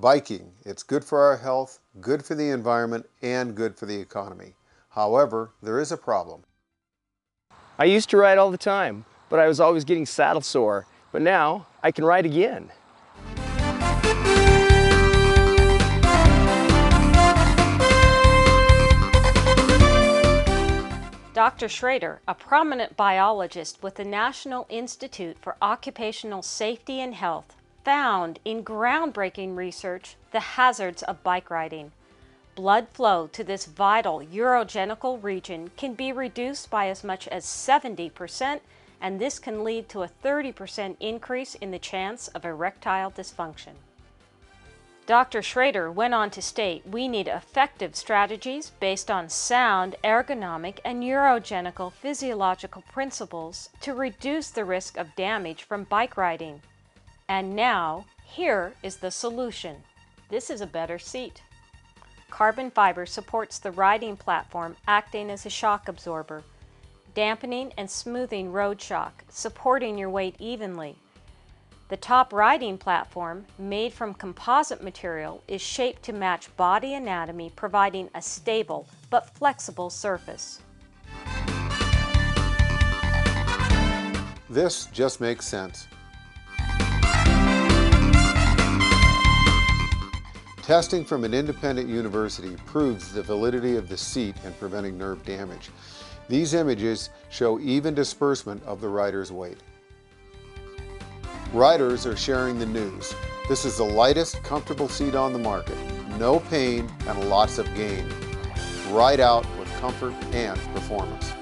Biking, it's good for our health, good for the environment, and good for the economy. However, there is a problem. I used to ride all the time, but I was always getting saddle sore. But now I can ride again. Dr. Schrader, a prominent biologist with the National Institute for Occupational Safety and Health, found in groundbreaking research the hazards of bike riding. Blood flow to this vital urogenital region can be reduced by as much as 70%, and this can lead to a 30% increase in the chance of erectile dysfunction. Dr. Schrader went on to state we need effective strategies based on sound ergonomic and urogenital physiological principles to reduce the risk of damage from bike riding. And now, here is the solution. This is a better seat. Carbon fiber supports the riding platform acting as a shock absorber, dampening and smoothing road shock, supporting your weight evenly. The top riding platform, made from composite material, is shaped to match body anatomy, providing a stable but flexible surface. This just makes sense. Testing from an independent university proves the validity of the seat in preventing nerve damage. These images show even disbursement of the rider's weight. Riders are sharing the news. This is the lightest, comfortable seat on the market. No pain and lots of gain. Ride out with comfort and performance.